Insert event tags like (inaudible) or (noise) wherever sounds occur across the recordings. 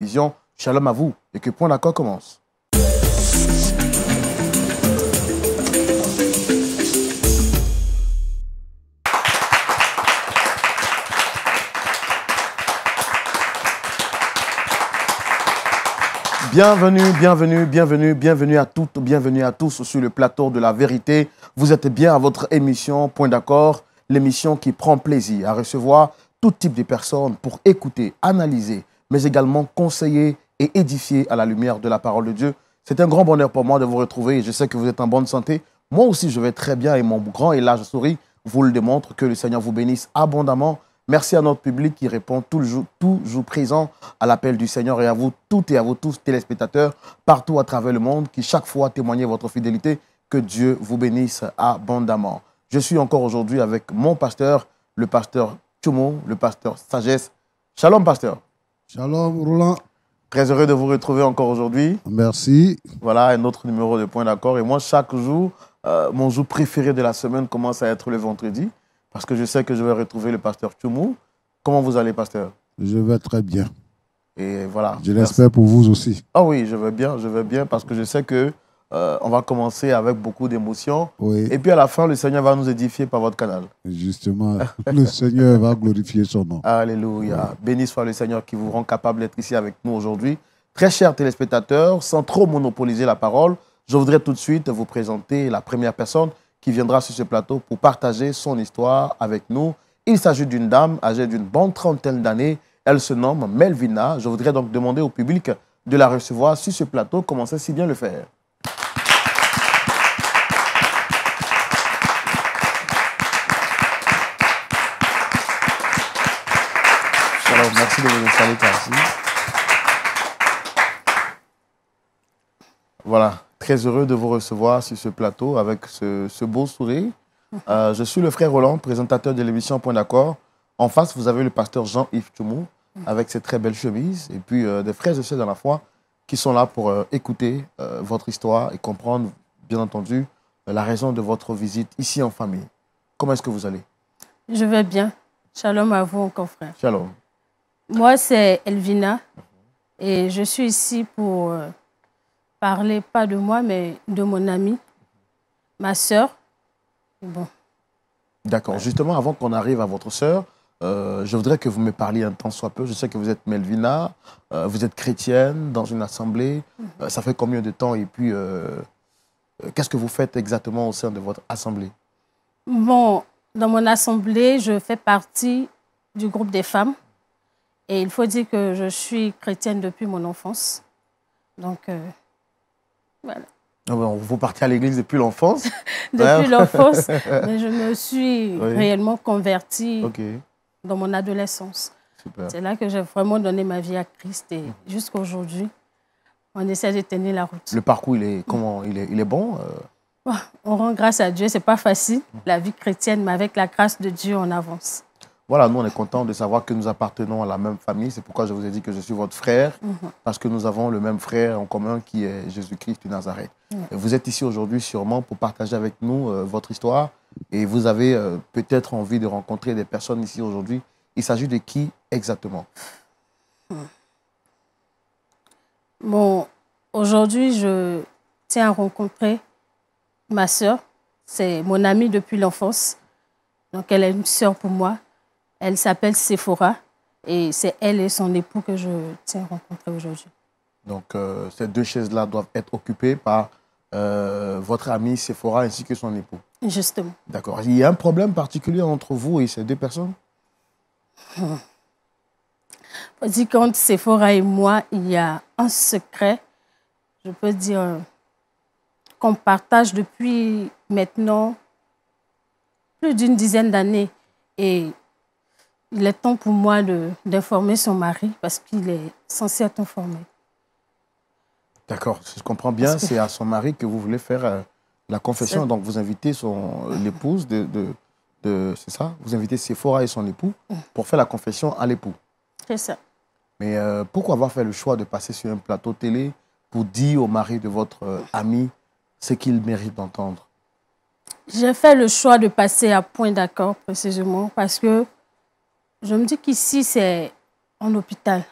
Vision. Shalom à vous et que Point d'accord commence. Bienvenue, bienvenue, bienvenue, bienvenue à toutes, bienvenue à tous sur le plateau de la vérité. Vous êtes bien à votre émission Point d'accord, l'émission qui prend plaisir à recevoir tout type de personnes pour écouter, analyser, mais également conseiller et édifier à la lumière de la parole de Dieu. C'est un grand bonheur pour moi de vous retrouver et je sais que vous êtes en bonne santé. Moi aussi, je vais très bien et mon grand et large souris vous le démontre. Que le Seigneur vous bénisse abondamment. Merci à notre public qui répond toujours, toujours présent à l'appel du Seigneur et à vous toutes et à vous tous, téléspectateurs, partout à travers le monde, qui chaque fois témoignez votre fidélité. Que Dieu vous bénisse abondamment. Je suis encore aujourd'hui avec mon pasteur, le pasteur Tchomo, le pasteur Sagesse. Shalom, pasteur. Shalom, Roland. Très heureux de vous retrouver encore aujourd'hui. Merci. Voilà un autre numéro de point d'accord. Et moi, chaque jour, euh, mon jour préféré de la semaine commence à être le vendredi parce que je sais que je vais retrouver le pasteur Tchoumou. Comment vous allez, pasteur? Je vais très bien. Et voilà. Je l'espère pour vous aussi. Ah oui, je vais bien, je vais bien parce que je sais que euh, on va commencer avec beaucoup d'émotions. Oui. Et puis à la fin, le Seigneur va nous édifier par votre canal. Justement, (laughs) le Seigneur va glorifier son nom. Alléluia. Béni soit le Seigneur qui vous rend capable d'être ici avec nous aujourd'hui. Très chers téléspectateurs, sans trop monopoliser la parole, je voudrais tout de suite vous présenter la première personne qui viendra sur ce plateau pour partager son histoire avec nous. Il s'agit d'une dame âgée d'une bonne trentaine d'années. Elle se nomme Melvina. Je voudrais donc demander au public de la recevoir sur ce plateau. Commencez si bien le faire? Merci de vous installer ici. Voilà, très heureux de vous recevoir sur ce plateau avec ce, ce beau sourire. (laughs) Euh, je suis le frère Roland, présentateur de l'émission Point d'accord. En face, vous avez le pasteur Jean-Yves Toumou avec ses très belles chemises et puis euh, des frères et sœurs dans la foi qui sont là pour euh, écouter votre histoire et comprendre, bien entendu, la raison de votre visite ici en famille. Comment est-ce que vous allez? Je vais bien. Shalom à vous encore, frère. Shalom. Moi, c'est Elvina et je suis ici pour euh, parler pas de moi, mais de mon amie, ma sœur. Bon, D'accord. Justement, avant qu'on arrive à votre sœur, euh, je voudrais que vous me parliez un temps soit peu. Je sais que vous êtes Melvina, euh, vous êtes chrétienne dans une assemblée. Euh, ça fait combien de temps? Et puis, qu'est-ce que vous faites exactement au sein de votre assemblée? Bon, dans mon assemblée, je fais partie du groupe des femmes et il faut dire que je suis chrétienne depuis mon enfance. Donc, euh, voilà. Ah bon, Vous partez à l'église depuis l'enfance (laughs) Depuis Ouais. l'enfance, (laughs) mais je me suis Oui. réellement convertie dans mon adolescence. C'est là que j'ai vraiment donné ma vie à Christ et jusqu'à aujourd'hui, on essaie de tenir la route. Le parcours, il est, comment, il est, il est bon euh, On rend grâce à Dieu, c'est pas facile, la vie chrétienne, mais avec la grâce de Dieu, on avance. Voilà, nous, on est content de savoir que nous appartenons à la même famille. C'est pourquoi je vous ai dit que je suis votre frère, parce que nous avons le même frère en commun qui est Jésus-Christ du Nazareth. Et Vous êtes ici aujourd'hui sûrement pour partager avec nous euh, votre histoire et vous avez euh, peut-être envie de rencontrer des personnes ici aujourd'hui. Il s'agit de qui exactement? Bon, aujourd'hui, je tiens à rencontrer ma sœur. C'est mon amie depuis l'enfance. Donc, elle est une sœur pour moi. Elle s'appelle Sephora. Et c'est elle et son époux que je tiens à rencontrer aujourd'hui. Donc, euh, ces deux chaises-là doivent être occupées par euh, votre ami Sephora ainsi que son époux. Justement. D'accord. Il y a un problème particulier entre vous et ces deux personnes? On dit qu'entre Sephora et moi, il y a un secret, je peux dire, qu'on partage depuis maintenant plus d'une dizaine d'années. Et il est temps pour moi d'informer son mari parce qu'il est censé être informé. D'accord, si je comprends bien, que- c'est à son mari que vous voulez faire euh, la confession. Donc, vous invitez son l'épouse de, de, de- c'est ça? Vous invitez Sephora et son époux pour faire la confession à l'époux. C'est ça. Mais euh, pourquoi avoir fait le choix de passer sur un plateau télé pour dire au mari de votre euh, ami ce qu'il mérite d'entendre? J'ai fait le choix de passer à point d'accord précisément parce que je me dis qu'ici, c'est un hôpital.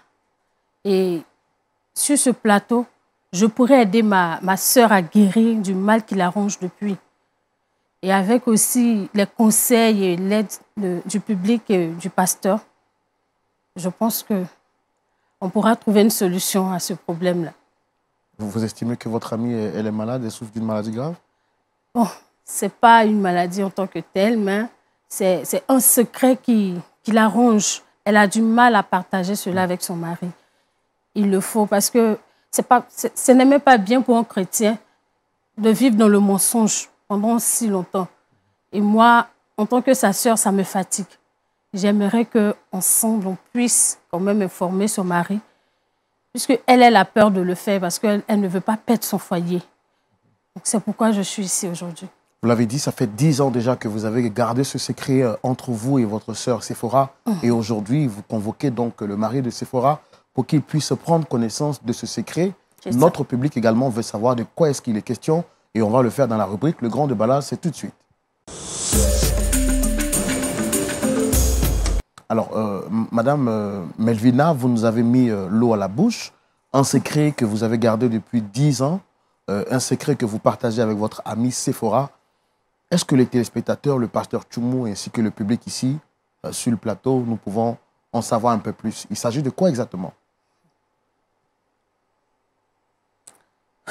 Et sur ce plateau, je pourrais aider ma, ma soeur à guérir du mal qui l'arrange depuis. Et avec aussi les conseils et l'aide du public et du pasteur, je pense que on pourra trouver une solution à ce problème-là. Vous, vous estimez que votre amie, elle est malade, elle souffre d'une maladie grave? Bon, ce n'est pas une maladie en tant que telle, mais c'est un secret qui, qui la. Elle a du mal à partager cela avec son mari. Il le faut parce que pas, ce n'est même pas bien pour un chrétien de vivre dans le mensonge pendant si longtemps. Et moi, en tant que sa sœur, ça me fatigue. J'aimerais qu'ensemble, on puisse quand même informer son mari, puisque elle, a peur de le faire parce qu'elle ne veut pas perdre son foyer. C'est pourquoi je suis ici aujourd'hui. Vous l'avez dit, ça fait dix ans déjà que vous avez gardé ce secret euh, entre vous et votre sœur Sephora. Mhm. Et aujourd'hui, vous convoquez donc le mari de Sephora pour qu'il puisse prendre connaissance de ce secret. Notre public également veut savoir de quoi est-ce qu'il est question. Et on va le faire dans la rubrique Le Grand Débat, c'est tout de suite. Alors, euh, Madame euh, Melvina, vous nous avez mis l'eau à la bouche. Un secret que vous avez gardé depuis dix ans. un secret que vous partagez avec votre ami Sephora. Est-ce que les téléspectateurs, le pasteur Tchoumou ainsi que le public ici, euh, sur le plateau, nous pouvons en savoir un peu plus? Il s'agit de quoi exactement? (sighs)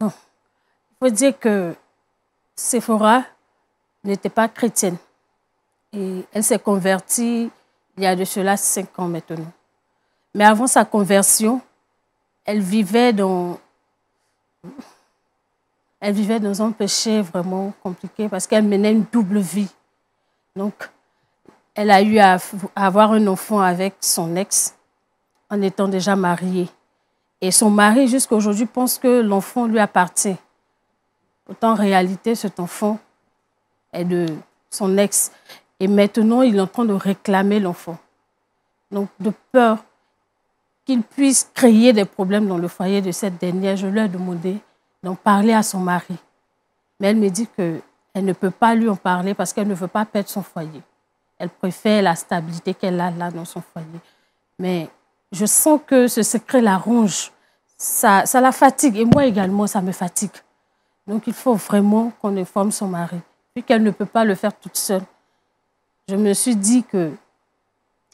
Il faut dire que Sephora n'était pas chrétienne. Et elle s'est convertie il y a de cela cinq ans maintenant. Mais avant sa conversion, elle vivait dans elle vivait dans un péché vraiment compliqué parce qu'elle menait une double vie. Donc, elle a eu à avoir un enfant avec son ex en étant déjà mariée. Et son mari, jusqu'à aujourd'hui, pense que l'enfant lui appartient. Autant en réalité, cet enfant est de son ex. Et maintenant, il est en train de réclamer l'enfant. Donc, de peur qu'il puisse créer des problèmes dans le foyer de cette dernière, je lui ai demandé d'en parler à son mari. Mais elle me dit qu'elle ne peut pas lui en parler parce qu'elle ne veut pas perdre son foyer. Elle préfère la stabilité qu'elle a là dans son foyer. Mais je sens que ce secret la ronge. Ça, ça la fatigue. Et moi également, ça me fatigue. Donc il faut vraiment qu'on informe son mari. Puis qu'elle ne peut pas le faire toute seule. Je me suis dit que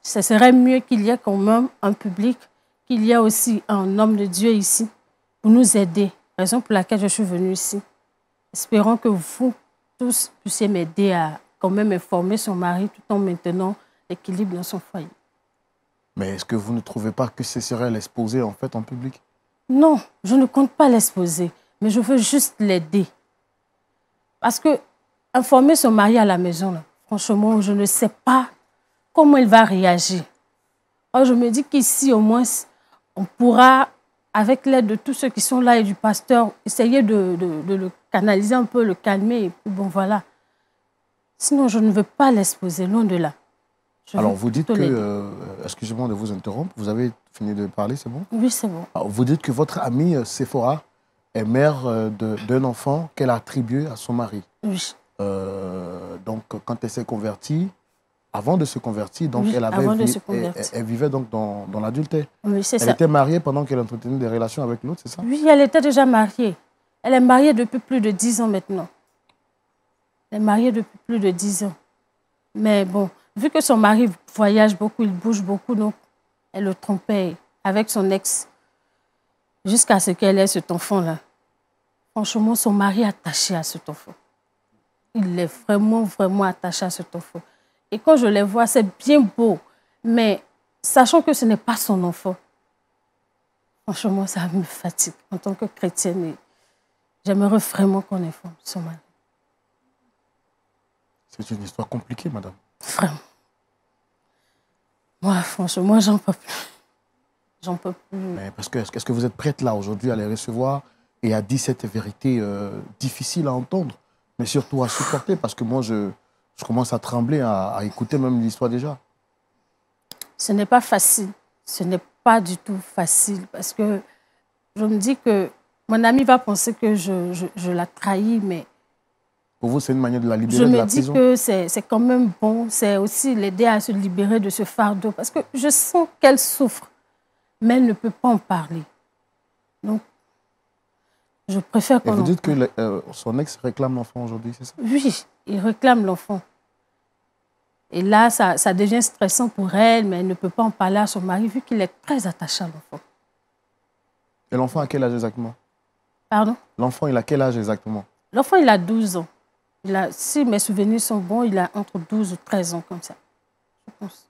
ce serait mieux qu'il y ait quand même un public, qu'il y ait aussi un homme de Dieu ici pour nous aider raison pour laquelle je suis venue ici. Espérons que vous tous puissiez m'aider à quand même informer son mari tout en maintenant l'équilibre dans son foyer. Mais est-ce que vous ne trouvez pas que ce serait l'exposer en fait en public? Non, je ne compte pas l'exposer, mais je veux juste l'aider. Parce que informer son mari à la maison, franchement, je ne sais pas comment il va réagir. Je me dis qu'ici, au moins, on pourra avec l'aide de tous ceux qui sont là et du pasteur, essayer de, le canaliser un peu, le calmer. Et puis bon, voilà. Sinon, je ne veux pas l'exposer, loin de là. Alors, vous dites que, euh, excusez-moi de vous interrompre, vous avez fini de parler, c'est bon? Oui, c'est bon. vous dites que votre amie euh, Sephora est mère euh, d'un enfant qu'elle a attribué à son mari. Oui. donc, quand elle s'est convertie, avant de se convertir, donc elle, avait elle, vivait donc dans, dans l'adultère. Oui, c'est ça. Elle était mariée pendant qu'elle entretenait des relations avec l'autre, c'est ça? Oui, elle était déjà mariée. Elle est mariée depuis plus de dix ans maintenant. Elle est mariée depuis plus de dix ans. Mais bon, vu que son mari voyage beaucoup, il bouge beaucoup, donc elle le trompait avec son ex jusqu'à ce qu'elle ait cet enfant-là. Franchement, son mari est attaché à cet enfant. Il est vraiment, vraiment attaché à cet enfant. Et quand je les vois, c'est bien beau. Mais sachant que ce n'est pas son enfant, franchement, ça me fatigue en tant que chrétienne. J'aimerais vraiment qu'on informe son mari. C'est une histoire compliquée, madame. Vraiment. Moi, franchement, j'en peux plus. J'en peux plus. Mais parce que, est-ce que vous êtes prête là aujourd'hui à les recevoir et à dire cette vérité euh, difficile à entendre, mais surtout à supporter? Parce que moi, je, je commence à trembler, à, écouter même l'histoire déjà. Ce n'est pas facile. Ce n'est pas du tout facile parce que je me dis que mon ami va penser que je, je, la trahis, mais... Pour vous, c'est une manière de la libérer de la prison Je me dis que c'est quand même bon. C'est aussi l'aider à se libérer de ce fardeau parce que je sens qu'elle souffre. mais elle ne peut pas en parler. Donc, je préfère Et qu'on vous dites que le- euh, son ex réclame l'enfant aujourd'hui, c'est ça? Oui, il réclame l'enfant. Et là, ça, ça devient stressant pour elle, mais elle ne peut pas en parler à son mari vu qu'il est très attaché à l'enfant. Et l'enfant a quel âge exactement? Pardon? L'enfant, il a quel âge exactement? L'enfant, il a 12 ans. Il a, si mes souvenirs sont bons, il a entre 12 ou 13 ans comme ça. Je pense.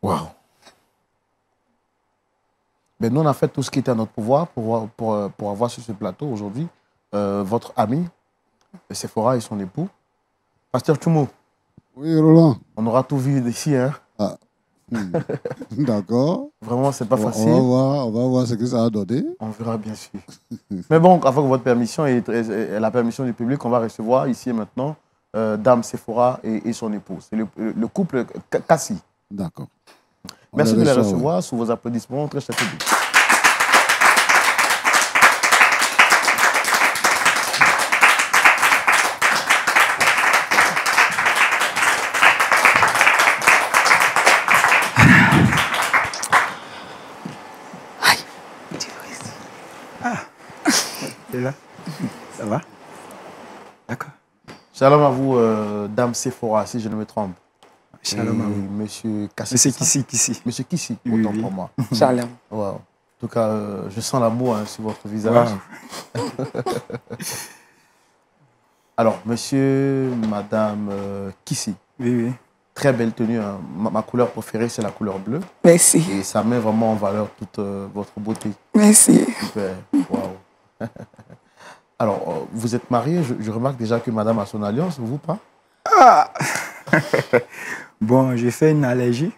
Waouh Ben, nous, on a fait tout ce qui était à notre pouvoir pour, pour, pour avoir sur ce plateau aujourd'hui euh, votre ami, Sephora et son époux. Pasteur Tumo, Oui, Roland. on aura tout vu d'ici. Hein? D'accord. Vraiment, c'est pas On, on facile. va voir, on va voir ce que ça a donné. On verra bien sûr. Mais bon, avec votre permission et, et- et la permission du public, on va recevoir ici et maintenant euh, Dame Sephora et, et son époux. C'est le, le couple Kassi. D'accord. Merci de les recevoir sous vos applaudissements, très cher public. Shalom à vous, euh, Dame Sephora, si je ne me trompe. Shalom à vous. Monsieur Kassi. Ça qu'ici, qu'ici. Monsieur Kissi, Oui, autant oui. pour moi. (laughs) Shalom. Wow. En tout cas, euh, je sens l'amour hein, sur votre visage. (laughs) Alors, monsieur, madame euh, Kissi, Oui, oui. très belle tenue. hein. Ma, ma couleur préférée, c'est la couleur bleue. Merci. Et ça met vraiment en valeur toute euh, votre beauté. Merci. Super. Waouh. (laughs) Alors, euh, vous êtes marié. Je, je remarque déjà que madame a son alliance, vous pas (laughs) Bon, j'ai fait une allergie.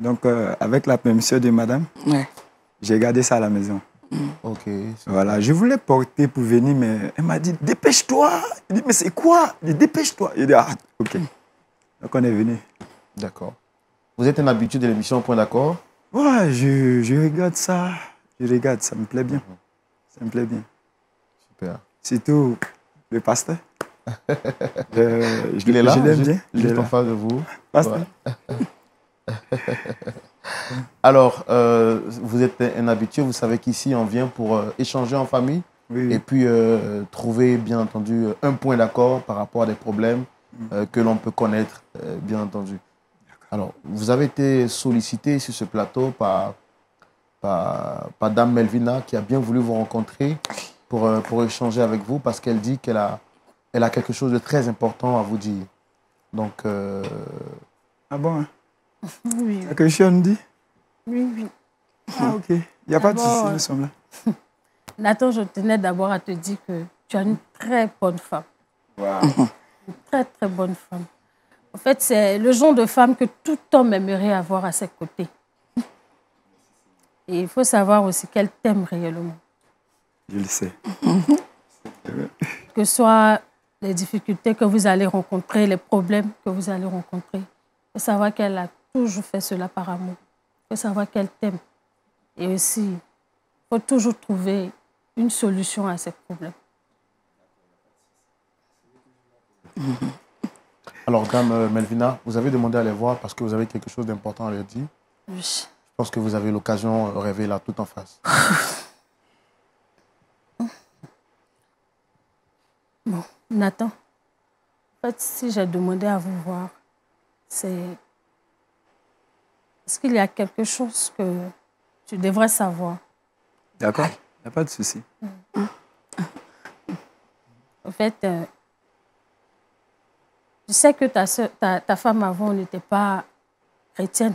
Donc, euh, avec la permission de madame, Ouais. j'ai gardé ça à la maison. Ok. c'est- Voilà, je voulais porter pour venir, mais elle m'a dit Dépêche-toi Il dit Mais c'est quoi? Il dit Dépêche-toi Il dit Ah, ok. Donc, on est venu. D'accord. Vous êtes un habitué de l'émission Point d'accord? Ouais, je, je regarde ça. Je regarde, ça me plaît bien. Ça me plaît bien. Super. Surtout le pasteur. (laughs) Euh, je Il est là, Je l'aime juste, bien. Il est juste en face de vous. Pasteur. (laughs) Alors, euh, vous êtes un habitué, vous savez qu'ici, on vient pour euh, échanger en famille Oui, et puis euh, trouver, bien entendu, un point d'accord par rapport à des problèmes euh, que l'on peut connaître, bien entendu. Alors, vous avez été sollicité sur ce plateau par, par, par Dame Melvina qui a bien voulu vous rencontrer pour, euh, pour échanger avec vous parce qu'elle dit qu'elle a, elle a quelque chose de très important à vous dire. Donc, euh, Ah bon hein? Oui, chose nous dit? Oui, oui. Ah, ok. Il n'y a pas de souci, euh, nous sommes là. Nathan, je tenais d'abord à te dire que tu as une très bonne femme. Une très, très bonne femme. En fait, c'est le genre de femme que tout homme aimerait avoir à ses côtés. Et il faut savoir aussi qu'elle t'aime réellement. Je le sais. Que ce soit les difficultés que vous allez rencontrer, les problèmes que vous allez rencontrer. Il faut savoir qu'elle a toujours fait cela par amour. Il faut savoir qu'elle t'aime. Et aussi, il faut toujours trouver une solution à ces problèmes. (laughs) Alors, Dame euh, Melvina, vous avez demandé à les voir parce que vous avez quelque chose d'important à leur dire. Oui. Je pense que vous avez l'occasion de rêver là, tout en face. (laughs) Bon, Nathan, en fait, si j'ai demandé à vous voir, c'est parce qu'il y a quelque chose que tu devrais savoir. D'accord Il n'y a pas de souci. En fait, euh, je sais que ta, sœur- ta, ta femme avant n'était pas chrétienne.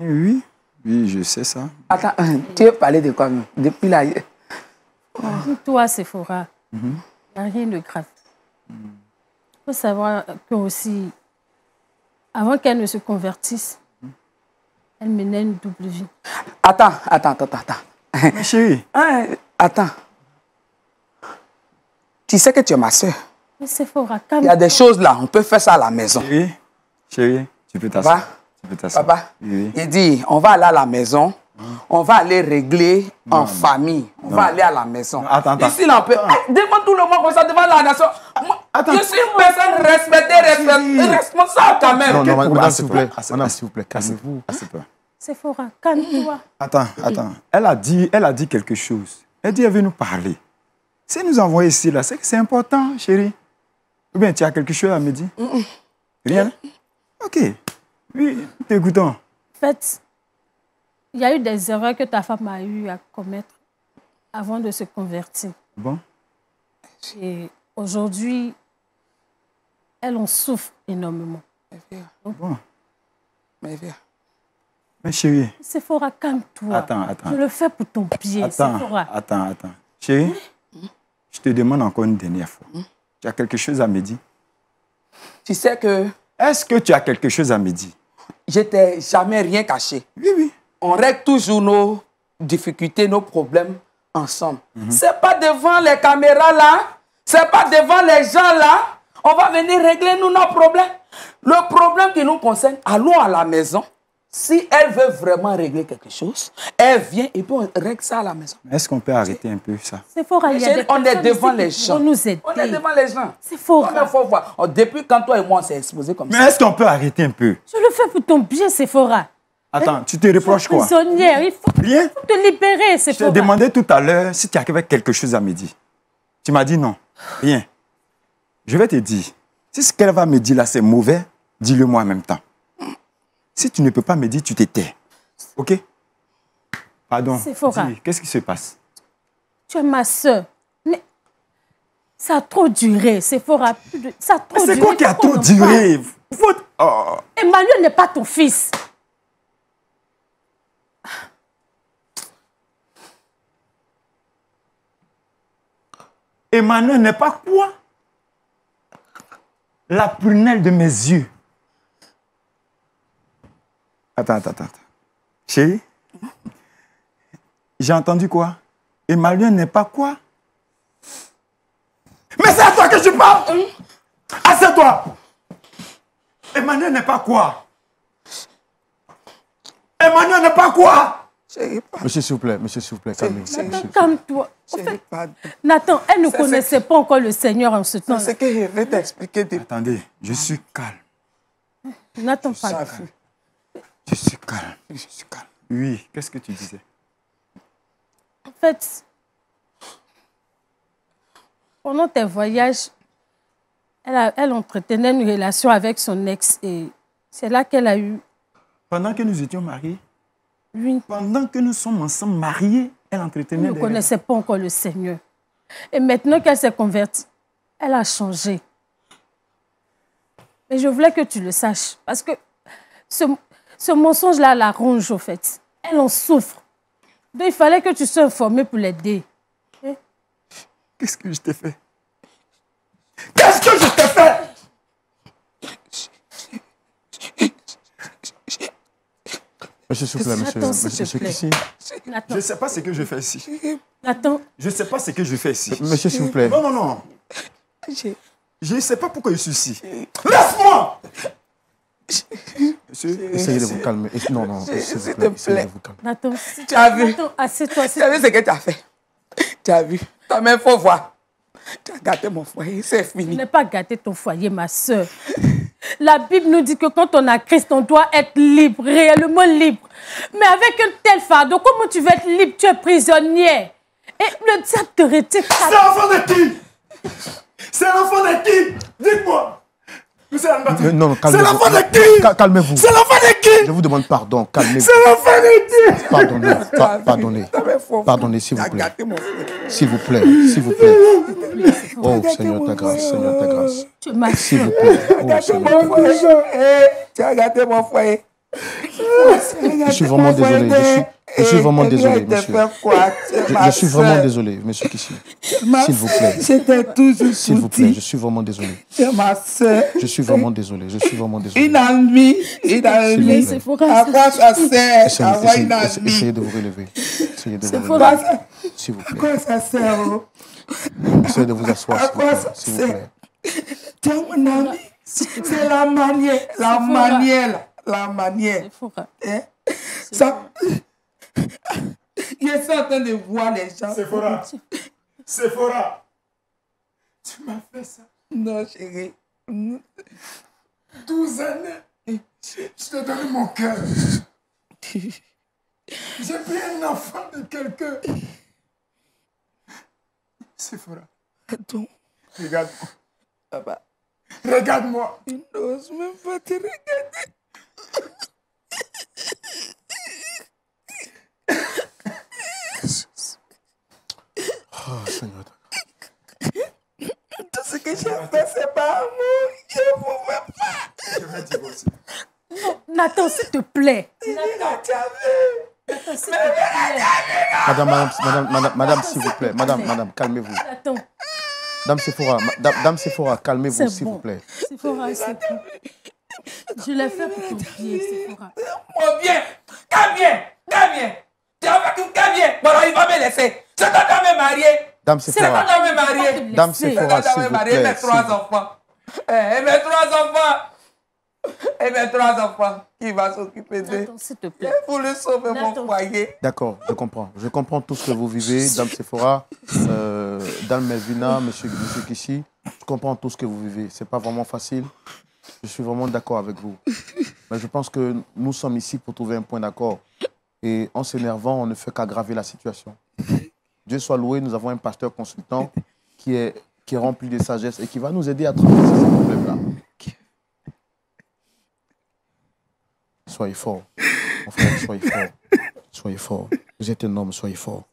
Oui, oui, je sais ça. Attends, euh, tu veux parler de quoi Depuis là. Toi, Sephora, il n'y a rien de grave. Il faut savoir que aussi, avant qu'elle ne se convertisse, elle menait une double vie. Attends, attends, attends, attends. (laughs) Chérie, Hein, attends. Tu sais que tu es ma soeur. Mais Sephora, Il y a des choses là, on peut faire ça à la maison. chérie, chérie, tu peux t'asseoir. Papa, Tu peux t'asseoir. papa, oui. il dit, on va aller à la maison, On va aller régler en famille. On va aller à la maison. Attends, attends. Ici, là, on peut. Eh, devant tout le monde, comme ça, devant la nation. Moi, Attends. Je suis une personne respectée, respect- responsable quand même. Non, non, Ah, s'il vous c'est plaît. ah, s'il vous plaît. Ah, pas. Sephora, calme-toi. Attends, attends. Elle a dit, elle a dit quelque chose. Elle dit, elle veut nous parler. Si elle nous envoie ici, là, c'est que c'est important, chérie. Ou bien tu as quelque chose à me dire? Rien? Ok. Oui, t'écoutons. En fait, il y a eu des erreurs que ta femme a eu à commettre avant de se convertir. Bon. Et aujourd'hui, elle en souffre énormément. Bon. Mais viens. Mais chérie, Sephora, calme-toi. Attends, attends. Je le fais pour ton pied, attends, Sephora. attends, attends. Chérie, je te demande encore une dernière fois. Tu as quelque chose à me dire? Tu sais que Est-ce que tu as quelque chose à me dire? je t'ai jamais rien caché. Oui, oui. On règle toujours nos difficultés, nos problèmes ensemble. C'est pas devant les caméras là, c'est pas devant les gens là. On va venir régler nous nos problèmes. Le problème qui nous concerne, allons à la maison. Si elle veut vraiment régler quelque chose, elle vient et puis on règle ça à la maison. Est-ce qu'on peut arrêter un peu ça? Sephora, il y a des on est devant les gens. vont nous aider. On est devant les gens. Sephora. Il faut voir. Oh, Depuis quand toi et moi on s'est exposé comme Mais ça? est-ce qu'on peut arrêter un peu? Je le fais pour ton bien, Sephora. Attends, tu te reproches quoi? Prisonnière, il faut Rien te libérer, Je t'ai demandé tout à l'heure si tu avais quelque chose à me dire. Tu m'as dit non. Rien. Je vais te dire. Si ce qu'elle va me dire là, c'est mauvais, dis-le moi en même temps. Si tu ne peux pas me dire, tu te tais. OK? Pardon. Qu'est-ce qui se passe? Tu es ma soeur. Mais ça a trop duré, Sephora. Ça a trop Mais duré. c'est quoi qui a faut trop duré? Faut- Oh. Emmanuel n'est pas ton fils. Emmanuel n'est pas quoi? La prunelle de mes yeux. Attends, attends, attends. Chérie, j'ai entendu quoi? Emmanuel n'est pas quoi? Mais c'est à toi que je parle. Assieds-toi. Emmanuel n'est pas quoi? Emmanuel n'est pas quoi? Monsieur, s'il vous plaît, monsieur, s'il vous plaît, calmez-vous. Nathan, calme-toi. En fait. Nathan, elle ne connaissait pas encore le Seigneur en ce temps. C'est ce que je vais t'expliquer depuis. Attendez, je suis calme. Nathan, fut. Je suis calme. Je suis calme. Oui, qu'est-ce que tu disais? En fait, pendant tes voyages, elle, a- elle entretenait une relation avec son ex et c'est là qu'elle a eu Pendant que nous étions mariés, pendant que nous sommes ensemble mariés, elle Elle entretenait ne des connaissait pas encore le Seigneur. Et maintenant qu'elle s'est convertie, elle a changé. Mais je voulais que tu le saches. Parce que ce, ce mensonge-là la ronge, au fait. Elle en souffre. Donc il fallait que tu sois informé pour l'aider. Qu'est-ce que je t'ai fait? Qu'est-ce que je t'ai fait? Monsieur, s'il vous plaît, monsieur. Attends, s'il Monsieur. Nathan, Je ne sais pas ce que je fais ici. Nathan, Je ne sais pas ce que je fais ici. Monsieur, s'il vous plaît. Non, non, non. Je ne sais pas pourquoi je suis ici. Laisse-moi Monsieur, Essayez de vous calmer. Et- Non, non, s'il vous te plaît. Essayez de vous calmer. Nathan, Tu as vu? Nathan, assieds-toi. Tu as vu ce que tu as fait? Tu as vu? Toi-même, il faut voir. Tu as gâté mon foyer, c'est fini. n'es pas gâté ton foyer, ma soeur. La Bible nous dit que quand on a Christ, on doit être libre, réellement libre. Mais avec un tel fardeau, comment tu veux être libre? Tu es prisonnière. Et le diable te retire. c'est l'enfant de qui? C'est l'enfant de qui? Dites-moi Monsieur Non, non, C'est calmez-vous. l'enfant de qui? Cal- Calmez-vous. C'est l'enfant de qui? Je vous demande pardon. Calmez-vous. C'est l'enfant de qui? Pardonnez. pa- Pardonnez. Pardonnez, s'il vous plaît. S'il vous plaît. S'il vous plaît. Oh, Seigneur, ta grâce. Seigneur, ta grâce. S'il vous plaît. Oh, Seigneur. mon foyer. Eh, Tu as gâté mon foyer. Je suis vraiment désolé. Je suis, je suis vraiment désolé, monsieur. Je, je suis vraiment désolé, monsieur Kissi. S'il vous plaît. J'étais toujours S'il vous plaît, je suis vraiment désolé. C'est ma soeur. Je suis vraiment désolé. Je suis vraiment désolé. Une amie. Une amie. Mais c'est pour À quoi ça sert Essayez, Avoir une essayez- de vous relever. Essayez de vous pour relever. S'il vous À plaît. quoi ça sert oh? Essayez de vous asseoir, s'il vous plaît. C'est la manière. La manière. La manière. Sephora, Hein? Ça, (laughs) je suis en train de voir les gens. Sephora. Sephora. Tu m'as fait ça. Non, chérie. 12 années. Je te donne mon cœur. (laughs) J'ai pris un enfant de quelqu'un. Sephora. Attends, Regarde-moi. papa. Regarde-moi. Il n'ose même pas te regarder. J'ai fait, c'est pas amour. Je ne pouvais pas. Je vais divorcer. Nathan, s'il te plaît. Nathan, s'il te plaît. Madame, madame, madame, madame, madame, s'il vous plaît. Madame, madame, calmez-vous. Nathan, Dame Sephora, dame, dame Sephora, calmez-vous, s'il bon. vous plaît. Sephora, s'il te plaît. Je l'ai fait pour t'oublier, Sephora. Mon bien, quand bien, quand bien. Tu as fait tout quand bien. Bon, alors il va me laisser. C'est toi qui vas me marier. Dame Sephora. Dame. Sephora, s'il vous marier. Et plaît. mes trois enfants. Eh, Et mes trois enfants. Et mes trois enfants. Qui va s'occuper d'eux? Nathan, s'il te plaît. Pour le sauver mon foyer. D'accord, je comprends. Je comprends tout ce que vous vivez, (laughs) Dame Sephora, euh, Dame Melvina, Monsieur, Monsieur Kishi. Je comprends tout ce que vous vivez. C'est pas vraiment facile. Je suis vraiment d'accord avec vous. Mais je pense que nous sommes ici pour trouver un point d'accord. Et en s'énervant, on ne fait qu'aggraver la situation. Dieu soit loué, nous avons un pasteur consultant (laughs) qui est, qui est rempli de sagesse et qui va nous aider à traverser ces problèmes-là. Soyez fort. Mon frère, soyez fort. Soyez fort. Vous êtes un homme, soyez fort.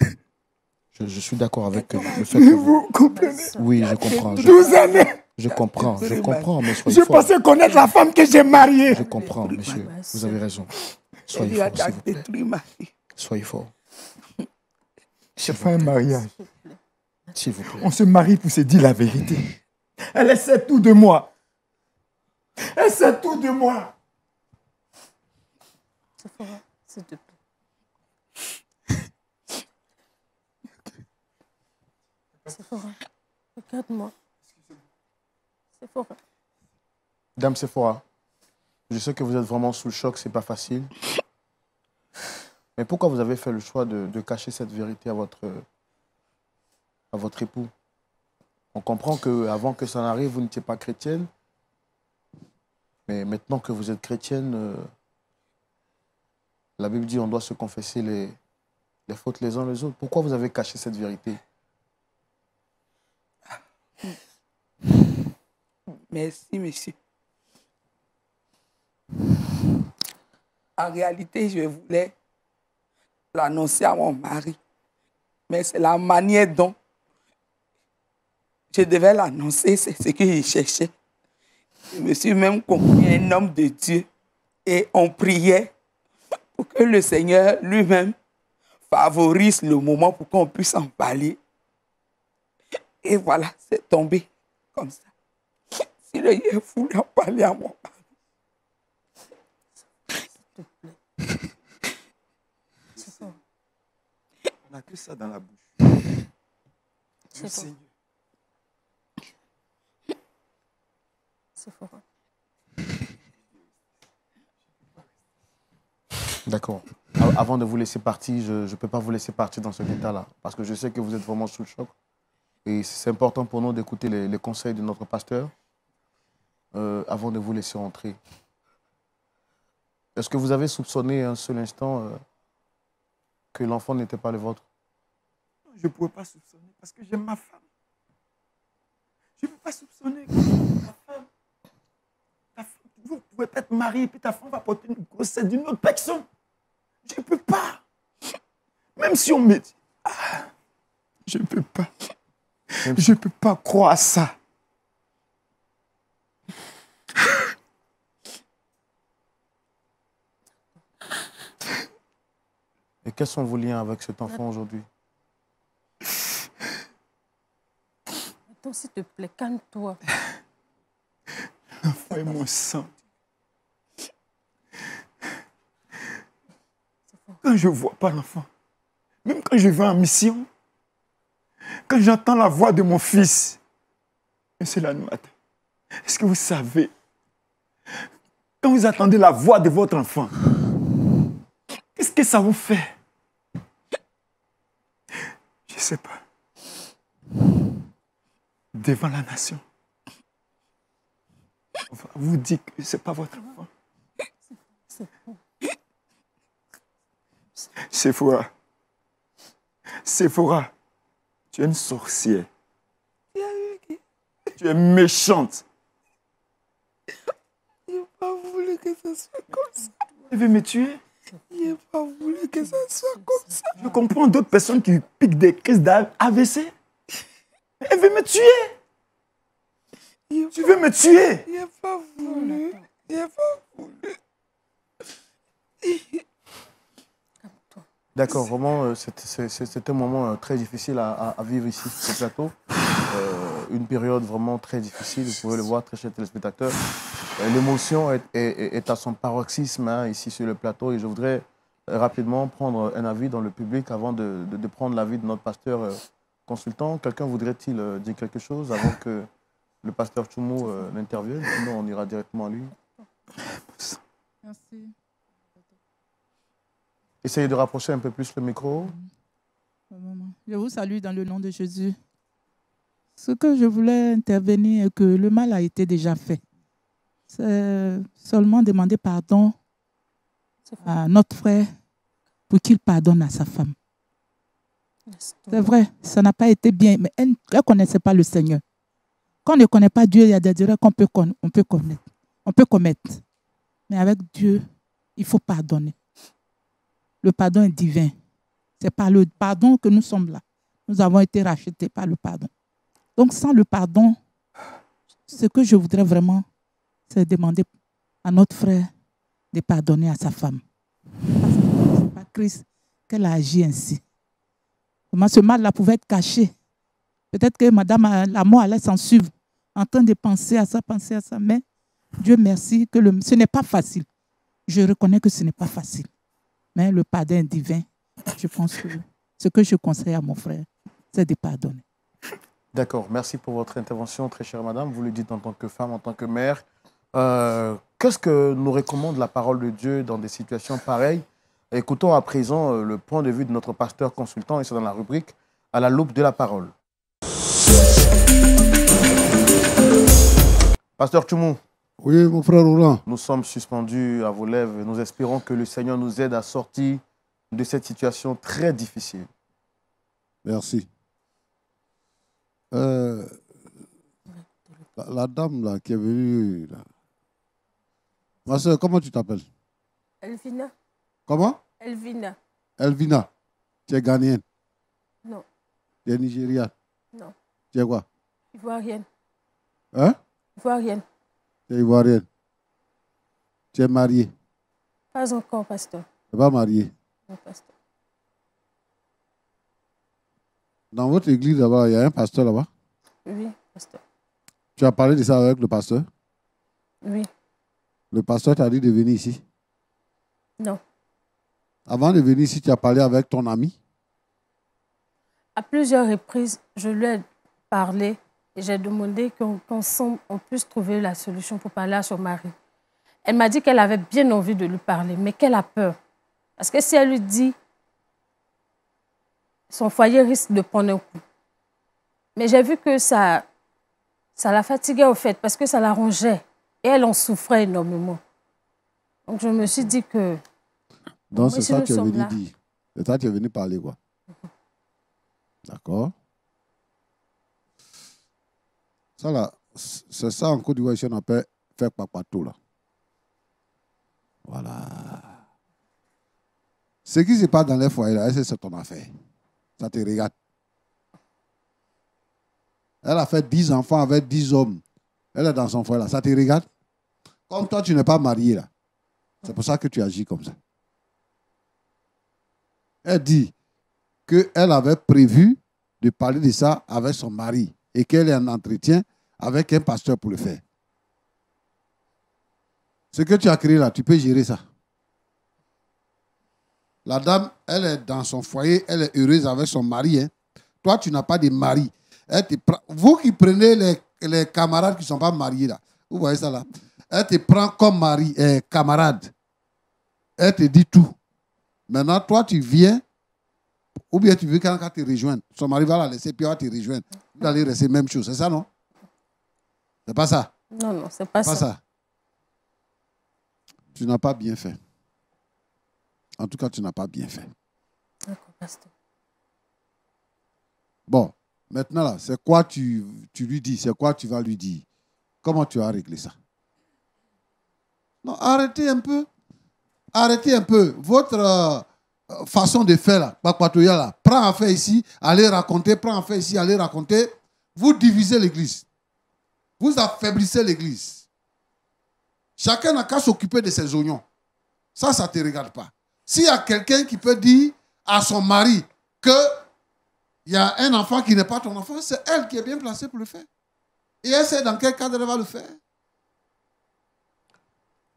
Je, je suis d'accord avec le fait que vous... Vous comprenez? Oui, je comprends. Je, 12 années. je comprends, je comprends, mais Je soyez fort. pensais connaître la femme que j'ai mariée. Je comprends, monsieur. Vous avez raison. Soyez fort, s'il vous plaît. Soyez fort, J'ai fait un mariage. s'il vous plaît. On se marie pour se dire la vérité. Elle sait tout de moi. Elle sait tout de moi. Sephora, s'il te plaît. Sephora, regarde-moi. Sephora. Dame Sephora, je sais que vous êtes vraiment sous le choc, c'est pas facile. Mais pourquoi vous avez fait le choix de, cacher cette vérité à votre, à votre époux? On comprend que avant que ça n'arrive, vous n'étiez pas chrétienne. Mais maintenant que vous êtes chrétienne, euh, la Bible dit on doit se confesser les, les fautes les uns les autres. Pourquoi vous avez caché cette vérité? Merci, monsieur. En réalité, je voulais l'annoncer à mon mari. Mais c'est la manière dont je devais l'annoncer, c'est ce que je cherchais. Je me suis même confié un homme de Dieu et on priait pour que le Seigneur lui-même favorise le moment pour qu'on puisse en parler. Et voilà, c'est tombé comme ça. Si le Dieu voulait en parler à mon mari, n'a que ça dans la bouche. Sephora, Seigneur. Sephora. D'accord. A- Avant de vous laisser partir, je ne peux pas vous laisser partir dans cet état-là, parce que je sais que vous êtes vraiment sous le choc. Et c'est important pour nous d'écouter les, les conseils de notre pasteur euh, avant de vous laisser entrer. Est-ce que vous avez soupçonné un seul instant euh, que l'enfant n'était pas le vôtre? Je ne pouvais pas soupçonner parce que j'aime ma femme. Je ne peux pas soupçonner que ta femme, ta femme, vous pouvez être marié puis ta femme va porter une grossesse d'une autre personne. Je ne peux pas. Même si on me dit, ah, je ne peux pas. Je ne peux pas croire à ça. Et quels sont vos liens avec cet enfant aujourd'hui? Attends, s'il te plaît, calme-toi. L'enfant est mon sang. Quand je ne vois pas l'enfant, même quand je vais en mission, quand j'entends la voix de mon fils, et c'est la nuit matin, est-ce que vous savez, quand vous attendez la voix de votre enfant, qu'est-ce que ça vous fait? Sais pas. Devant la nation. On va vous dire que ce n'est pas votre enfant. Sephora. Sephora. Tu es une sorcière. Tu es méchante. Il n'a pas voulu que ça soit comme ça. Tu veux me tuer? Il n'a pas voulu que ça soit comme ça. Je comprends d'autres personnes qui piquent des crises d'AVC. Elle veut me tuer. Il Tu veux me tuer n'a pas voulu. Il n'a pas voulu. D'accord, vraiment, euh, c'était un moment euh, très difficile à, à- à vivre ici sur ce plateau. Euh, une période vraiment très difficile, vous pouvez le voir, très chers téléspectateurs. Euh, L'émotion est, est- est à son paroxysme hein, ici sur le plateau et je voudrais euh, rapidement prendre un avis dans le public avant de, de- de prendre l'avis de notre pasteur euh, consultant. Quelqu'un voudrait-il euh, dire quelque chose avant que le pasteur Choumou euh, n'intervienne? Sinon, on ira directement à lui. Merci. Essayez de rapprocher un peu plus le micro. Moment. Je vous salue dans le nom de Jésus. Ce que je voulais intervenir est que le mal a été déjà fait. C'est seulement demander pardon à notre frère pour qu'il pardonne à sa femme. C'est vrai, ça n'a pas été bien, mais elle ne connaissait pas le Seigneur. Quand on ne connaît pas Dieu, il y a des erreurs qu'on peut, on peut connaître, on peut commettre. Mais avec Dieu, il faut pardonner. Le pardon est divin. C'est par le pardon que nous sommes là. Nous avons été rachetés par le pardon. Donc sans le pardon, ce que je voudrais vraiment, c'est demander à notre frère de pardonner à sa femme. Parce que pas Christ qu'elle a agi ainsi. Comment ce mal-là pouvait être caché? Peut-être que madame, a- la mort allait s'en suivre, en train de penser à ça, penser à ça. Mais Dieu merci que ce n'est pas facile. Je reconnais que ce n'est pas facile. Mais le pardon est divin. Je pense que ce que je conseille à mon frère, c'est de pardonner. D'accord, merci pour votre intervention, très chère madame. Vous le dites en tant que femme, en tant que mère. Euh, Qu'est-ce que nous recommande la parole de Dieu dans des situations pareilles? Écoutons à présent euh, le point de vue de notre pasteur consultant, et c'est dans la rubrique À la loupe de la parole. Pasteur Tchoumou, Oui, mon frère Roland. nous sommes suspendus à vos lèvres et nous espérons que le Seigneur nous aide à sortir de cette situation très difficile. Merci. Euh, la, la dame là qui est venue. Là. Ma soeur, comment tu t'appelles? Elvina. Comment? Elvina. Elvina. Tu es ghanéenne? Non. Tu es nigériane? Non. Tu es quoi? Ivoirienne. Hein? Ivoirienne. Tu es ivoirienne. Tu es mariée? Pas encore, pasteur. Tu n'es pas mariée? Non, pasteur. Dans votre église là-bas, il y a un pasteur là-bas? Oui, pasteur. Tu as parlé de ça avec le pasteur? Oui. Le pasteur t'a dit de venir ici? Non. Avant de venir ici, tu as parlé avec ton ami? À plusieurs reprises, je lui ai parlé et j'ai demandé qu'ensemble, on puisse trouver la solution pour parler à son mari. Elle m'a dit qu'elle avait bien envie de lui parler, mais qu'elle a peur. Parce que si elle lui dit, son foyer risque de prendre un coup. Mais j'ai vu que ça, ça la fatiguait au fait, parce que ça la rongeait. Et elle en souffrait énormément. Donc je me suis dit que Donc, c'est si ça que tu es venu dire. C'est ça que tu es venu parler, quoi. D'accord. Ça, là, c'est ça en Côte d'Ivoire, ici, on appelle faire papato, là. Voilà. Ce qui se passe dans les foyers, là, c'est ton affaire? Ça te regarde. Elle a fait 10 enfants avec 10 hommes. Elle est dans son foyer, là. Ça te regarde. Comme toi, tu n'es pas marié, là. C'est pour ça que tu agis comme ça. Elle dit qu'elle avait prévu de parler de ça avec son mari et qu'elle est en entretien avec un pasteur pour le faire. Ce que tu as créé là, tu peux gérer ça. La dame, elle est dans son foyer, elle est heureuse avec son mari. hein. Toi, tu n'as pas de mari. Elle te Vous qui prenez les, les camarades qui ne sont pas mariés là, vous voyez ça là, elle te prend comme mari, eh, camarade. Elle te dit tout. Maintenant, toi, tu viens Ou bien tu veux quelqu'un te rejoindre. Son mari va la laisser, puis elle va te rejoindre. Vous allez rester même chose. C'est ça, non? C'est pas ça? Non, non, c'est pas, Pas ça. ça. Tu n'as pas bien fait. En tout cas, tu n'as pas bien fait. D'accord, pasteur. Bon, maintenant là, c'est quoi tu, tu lui dis C'est quoi tu vas lui dire? Comment tu as réglé ça? Non, arrêtez un peu. Arrêtez un peu. Votre euh, euh, façon de faire là, là, prends affaire ici, allez raconter, prends affaire ici, allez raconter. Vous divisez l'église. Vous affaiblissez l'église. Chacun n'a qu'à s'occuper de ses oignons. Ça, ça ne te regarde pas. S'il y a quelqu'un qui peut dire à son mari que il y a un enfant qui n'est pas ton enfant, c'est elle qui est bien placée pour le faire. Et elle sait dans quel cadre elle va le faire.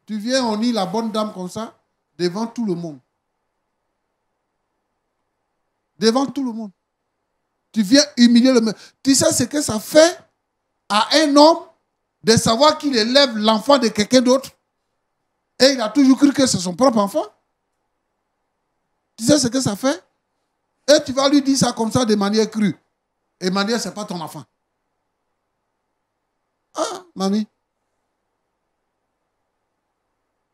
Tu viens, on la bonne dame comme ça, devant tout le monde. Devant tout le monde. Tu viens humilier le. Tu sais ce que ça fait à un homme de savoir qu'il élève l'enfant de quelqu'un d'autre et il a toujours cru que c'est son propre enfant? Tu sais ce que ça fait? Et tu vas lui dire ça comme ça de manière crue. Et manière, ce n'est pas ton enfant. Ah, mamie.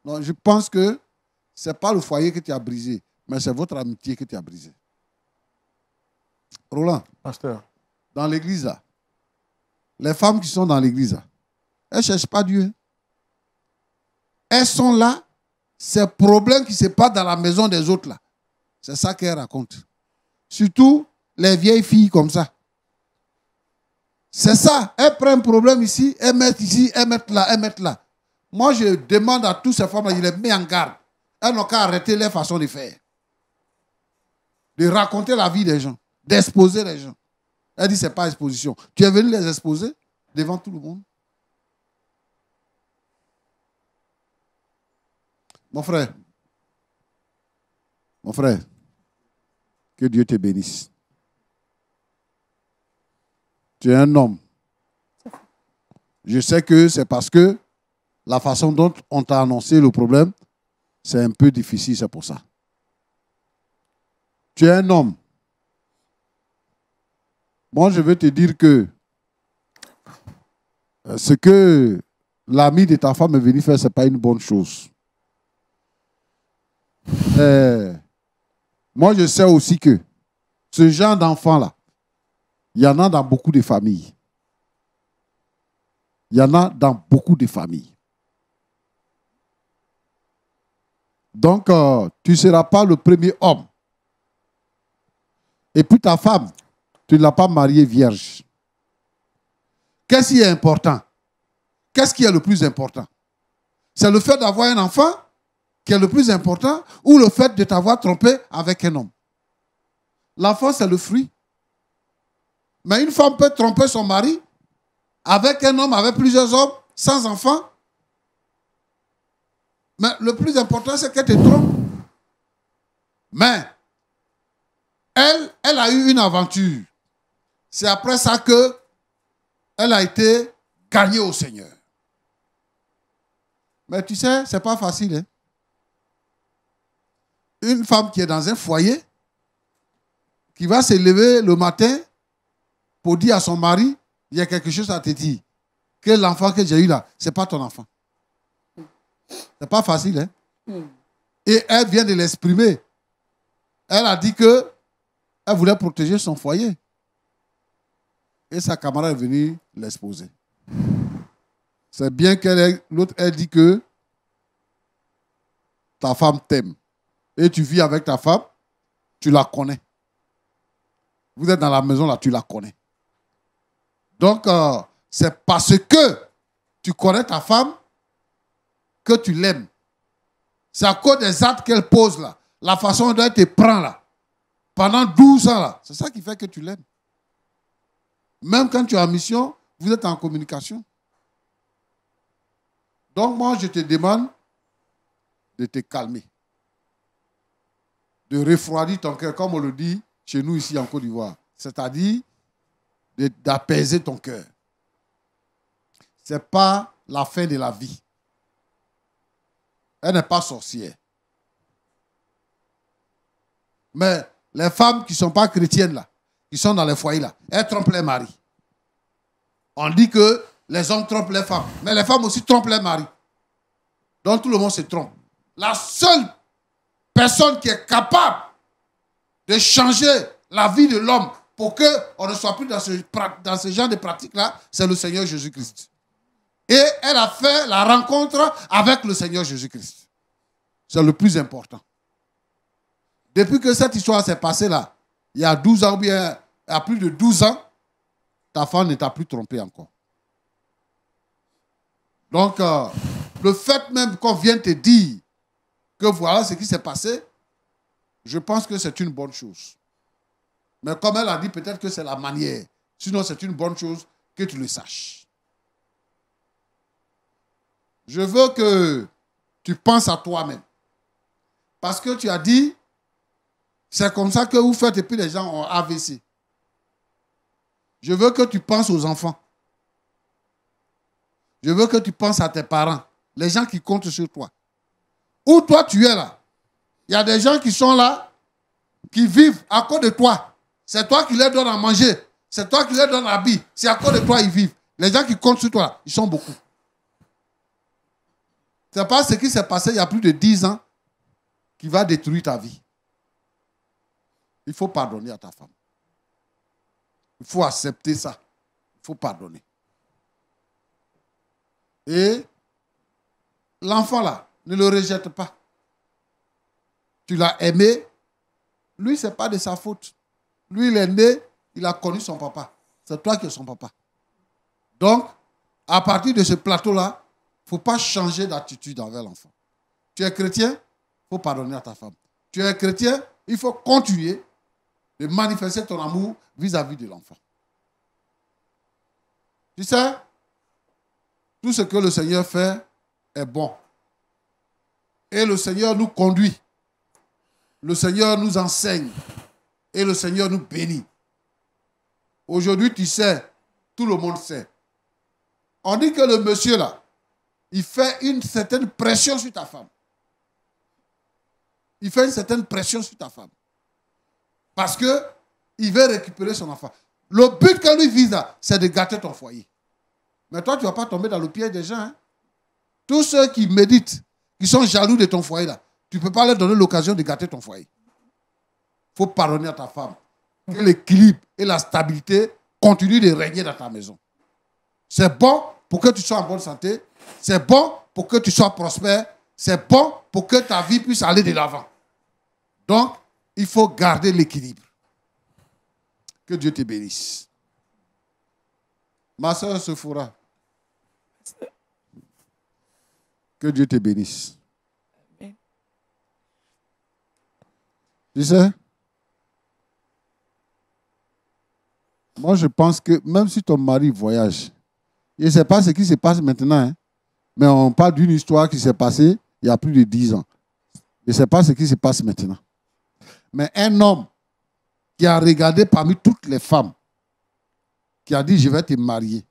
Non, je pense que ce n'est pas le foyer que tu as brisé, mais c'est votre amitié que tu as brisé. Roland, Pasteur. dans l'église, là, les femmes qui sont dans l'église, là, elles ne cherchent pas Dieu. Elles sont là, ces problèmes qui se passent dans la maison des autres, là. C'est ça qu'elles racontent. Surtout les vieilles filles comme ça. C'est ça. Elles prennent un problème ici, elles mettent ici, elles mettent là, elles mettent là. Moi, je demande à toutes ces femmes-là, je les mets en garde. Elles n'ont qu'à arrêter leur façon de faire. De raconter la vie des gens, d'exposer les gens. Elle dit, ce n'est pas exposition. Tu es venu les exposer devant tout le monde. Mon frère, mon frère, que Dieu te bénisse. Tu es un homme. Je sais que c'est parce que la façon dont on t'a annoncé le problème, c'est un peu difficile, c'est pour ça. Tu es un homme. Moi, je veux te dire que euh, ce que l'ami de ta femme est venu faire, ce n'est pas une bonne chose. Euh, moi, je sais aussi que ce genre d'enfant-là, il y en a dans beaucoup de familles. Il y en a dans beaucoup de familles. Donc, euh, tu ne seras pas le premier homme. Et puis ta femme, tu ne l'as pas mariée vierge. Qu'est-ce qui est important? Qu'est-ce qui est le plus important? C'est le fait d'avoir un enfant qui est le plus important ou le fait de t'avoir trompé avec un homme L'enfant, c'est le fruit. Mais une femme peut tromper son mari avec un homme, avec plusieurs hommes, sans enfant. Mais le plus important, c'est qu'elle te trompe. Mais elle, elle a eu une aventure. C'est après ça que elle a été gagnée au Seigneur. Mais tu sais, c'est pas facile. hein. Une femme qui est dans un foyer, qui va se lever le matin pour dire à son mari, il y a quelque chose à te dire. Que l'enfant que j'ai eu là, ce n'est pas ton enfant. C'est pas facile, hein? Et elle vient de l'exprimer. Elle a dit que elle voulait protéger son foyer. Et sa camarade est venue l'exposer. C'est bien que l'autre, elle dit que ta femme t'aime. Et tu vis avec ta femme, tu la connais. Vous êtes dans la maison là, tu la connais. Donc, euh, c'est parce que tu connais ta femme que tu l'aimes. C'est à cause des actes qu'elle pose là, la façon dont elle te prend là, pendant 12 ans là. C'est ça qui fait que tu l'aimes. Même quand tu es en mission, vous êtes en communication. Donc, moi, je te demande de te calmer, de refroidir ton cœur, comme on le dit chez nous ici en Côte d'Ivoire. C'est-à-dire d'apaiser ton cœur. Ce n'est pas la fin de la vie. Elle n'est pas sorcière. Mais les femmes qui ne sont pas chrétiennes là, qui sont dans les foyers là, elles trompent les maris. On dit que les hommes trompent les femmes, mais les femmes aussi trompent les maris. Donc tout le monde se trompe. La seule personne qui est capable de changer la vie de l'homme pour qu'on ne soit plus dans ce, genre de pratique-là, c'est le Seigneur Jésus-Christ. Et elle a fait la rencontre avec le Seigneur Jésus-Christ. C'est le plus important. Depuis que cette histoire s'est passée là, il y a 12 ans, ou bien il y a plus de 12 ans, ta femme ne t'a plus trompé encore. Donc, euh, le fait même qu'on vienne te dire que voilà ce qui s'est passé, je pense que c'est une bonne chose. Mais comme elle a dit, peut-être que c'est la manière. Sinon, c'est une bonne chose que tu le saches. Je veux que tu penses à toi-même. Parce que tu as dit, c'est comme ça que vous faites et puis les gens ont AVC. Je veux que tu penses aux enfants. Je veux que tu penses à tes parents, les gens qui comptent sur toi. Où toi tu es là, il y a des gens qui sont là, qui vivent à cause de toi. C'est toi qui leur donnes à manger. C'est toi qui leur donnes à vie. C'est à cause de toi qu'ils vivent. Les gens qui comptent sur toi, ils sont beaucoup. C'est pas ce qui s'est passé il y a plus de 10 ans qui va détruire ta vie. Il faut pardonner à ta femme. Il faut accepter ça. Il faut pardonner. Et l'enfant là, ne le rejette pas. Tu l'as aimé. Lui, ce n'est pas de sa faute. Lui, il est né, il a connu son papa. C'est toi qui es son papa. Donc, à partir de ce plateau-là, il ne faut pas changer d'attitude envers l'enfant. Tu es chrétien, il faut pardonner à ta femme. Tu es chrétien, il faut continuer de manifester ton amour vis-à-vis de l'enfant. Tu sais, tout ce que le Seigneur fait est bon. Et le Seigneur nous conduit. Le Seigneur nous enseigne. Et le Seigneur nous bénit. Aujourd'hui, tu sais, tout le monde sait. On dit que le monsieur là, il fait une certaine pression sur ta femme. Il fait une certaine pression sur ta femme. Parce que il veut récupérer son enfant. Le but que lui vise, c'est de gâter ton foyer. Mais toi, tu ne vas pas tomber dans le piège des gens. Hein. Tous ceux qui méditent, qui sont jaloux de ton foyer, là, tu ne peux pas leur donner l'occasion de gâter ton foyer. Il faut pardonner à ta femme. Que l'équilibre et la stabilité continuent de régner dans ta maison. C'est bon pour que tu sois en bonne santé. C'est bon pour que tu sois prospère. C'est bon pour que ta vie puisse aller de l'avant. Donc, il faut garder l'équilibre. Que Dieu te bénisse. Ma soeur Sephora. Que Dieu te bénisse. Tu sais, moi je pense que même si ton mari voyage, je ne sais pas ce qui se passe maintenant, hein, mais on parle d'une histoire qui s'est passée il y a plus de dix ans. Je ne sais pas ce qui se passe maintenant. Mais un homme qui a regardé parmi toutes les femmes, qui a dit, je vais te marier.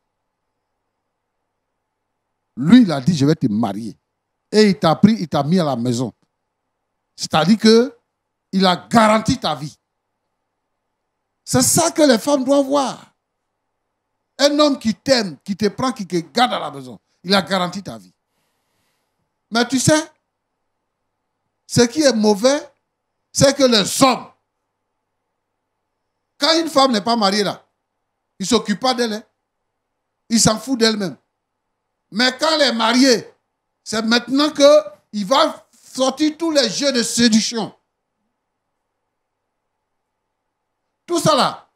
Lui, il a dit, je vais te marier. Et il t'a pris, il t'a mis à la maison. C'est-à-dire que il a garanti ta vie. C'est ça que les femmes doivent voir. Un homme qui t'aime, qui te prend, qui te garde à la maison, il a garanti ta vie. Mais tu sais, ce qui est mauvais, c'est que les hommes, quand une femme n'est pas mariée là, il ne s'occupe pas d'elle. Hein. Il s'en fout d'elle-même. Mais quand elle est mariée, c'est maintenant qu'il va sortir tous les jeux de séduction. Tout ça là,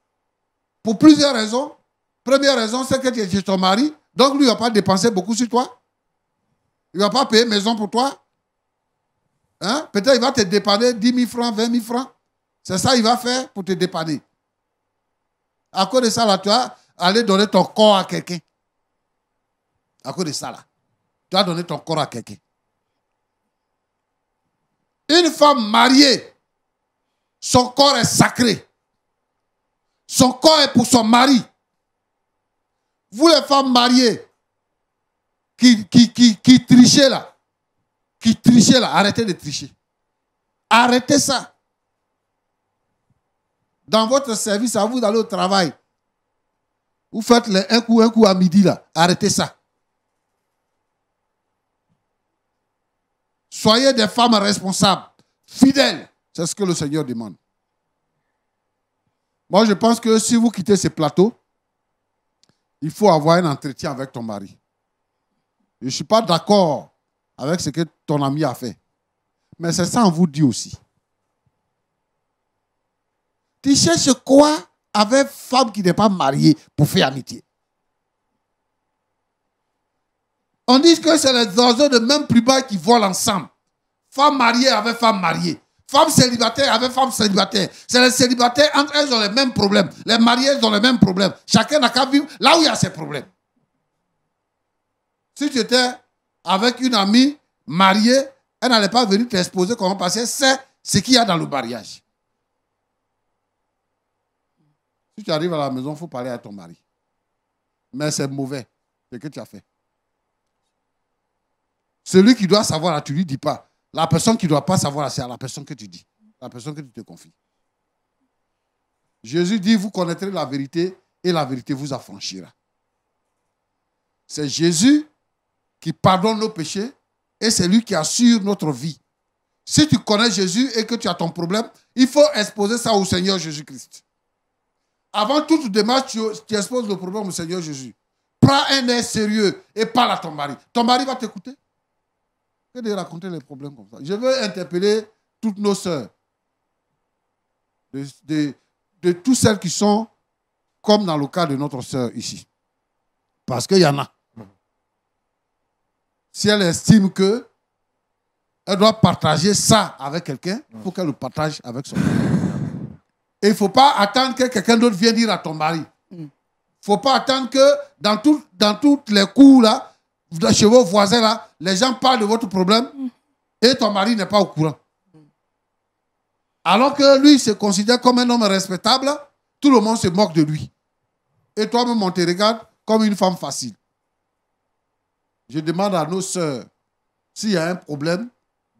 pour plusieurs raisons. Première raison, c'est que tu es ton mari, donc lui, il ne va pas dépenser beaucoup sur toi. Il ne va pas payer maison pour toi. Hein? Peut-être qu'il va te dépanner 10 000 francs, 20 000 francs. C'est ça qu'il va faire pour te dépanner. À cause de ça, là, tu vas aller donner ton corps à quelqu'un. À cause de ça, là. Tu vas donner ton corps à quelqu'un. Une femme mariée, son corps est sacré. Son corps est pour son mari. Vous les femmes mariées qui, qui, qui, qui trichez là, qui trichez là, arrêtez de tricher. Arrêtez ça. Dans votre service, à vous d'aller au travail. Vous faites les un coup, un coup à midi là. Arrêtez ça. Soyez des femmes responsables, fidèles. C'est ce que le Seigneur demande. Moi, je pense que si vous quittez ce plateau, il faut avoir un entretien avec ton mari. Je ne suis pas d'accord avec ce que ton ami a fait. Mais c'est ça, on vous dit aussi. Tu cherches quoi avec femme qui n'est pas mariée pour faire amitié? On dit que c'est les oiseaux de même plus bas qui volent ensemble. Femme mariée avec femme mariée. Femme célibataire avec femme célibataire. C'est les célibataires, entre elles, ont les mêmes problèmes. Les mariés ont les mêmes problèmes. Chacun n'a qu'à vivre là où il y a ses problèmes. Si tu étais avec une amie mariée, elle n'allait pas venir t'exposer comment passer. C'est ce qu'il y a dans le mariage. Si tu arrives à la maison, il faut parler à ton mari. Mais c'est mauvais ce que tu as fait. Celui qui doit savoir, là, tu ne lui dis pas. La personne qui ne doit pas savoir, c'est à la personne que tu dis. La personne que tu te confies. Jésus dit, vous connaîtrez la vérité et la vérité vous affranchira. C'est Jésus qui pardonne nos péchés et c'est lui qui assure notre vie. Si tu connais Jésus et que tu as ton problème, il faut exposer ça au Seigneur Jésus-Christ. Avant toute démarche, tu, tu, exposes le problème au Seigneur Jésus. Prends un air sérieux et parle à ton mari. Ton mari va t'écouter. De raconter les problèmes comme ça. Je veux interpeller toutes nos sœurs. De, de, toutes celles qui sont comme dans le cas de notre sœur ici. Parce qu'il y en a. Si elle estime que elle doit partager ça avec quelqu'un, il faut qu'elle le partage avec son mari. Et il ne faut pas attendre que quelqu'un d'autre vienne dire à ton mari. Il ne faut pas attendre que dans, tout, dans toutes les coups là, chez vos voisins là, les gens parlent de votre problème et ton mari n'est pas au courant. Alors que lui se considère comme un homme respectable, tout le monde se moque de lui. Et toi-même, on te regarde comme une femme facile. Je demande à nos sœurs, s'il y a un problème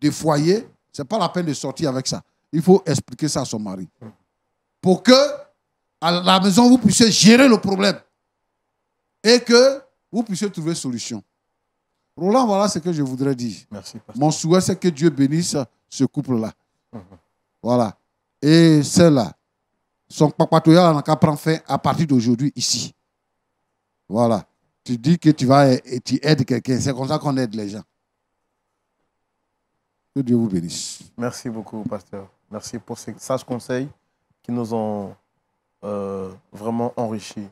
de foyer, ce n'est pas la peine de sortir avec ça. Il faut expliquer ça à son mari. Pour que, à la maison, vous puissiez gérer le problème. Et que vous puissiez trouver solution. Roland, voilà ce que je voudrais dire. Merci. pasteur. Mon souhait, c'est que Dieu bénisse ce couple-là. Voilà. Et celle-là, son papatoya n'a qu'à prendre fin à partir d'aujourd'hui ici. Voilà. Tu dis que tu vas et tu aides quelqu'un. C'est comme ça qu'on aide les gens. Que Dieu vous bénisse. Merci beaucoup, pasteur. Merci pour ces sages conseils qui nous ont euh, vraiment enrichis.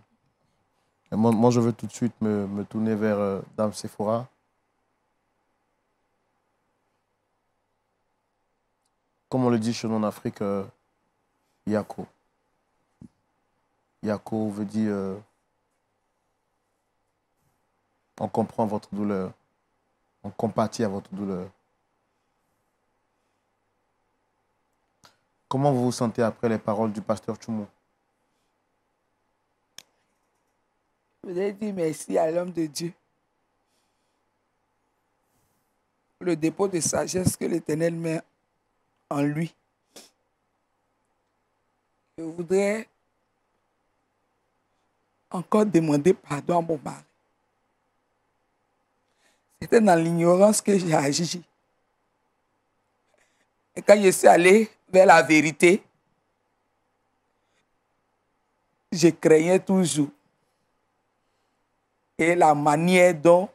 Moi, moi, je veux tout de suite me, me tourner vers euh, Dame Sephora. Comme on le dit chez nous en Afrique, euh, Yako. Yako veut dire euh, on comprend votre douleur, on compatit à votre douleur. Comment vous vous sentez après les paroles du pasteur Chumou Je voudrais dire merci à l'homme de Dieu. Le dépôt de sagesse que l'Éternel met en lui. Je voudrais encore demander pardon à mon mari. C'était dans l'ignorance que j'ai agi. Et quand je suis allé vers la vérité, je craignais toujours. Et la manière dont